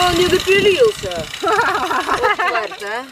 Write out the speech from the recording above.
Он не допилился. Вот тварь, да?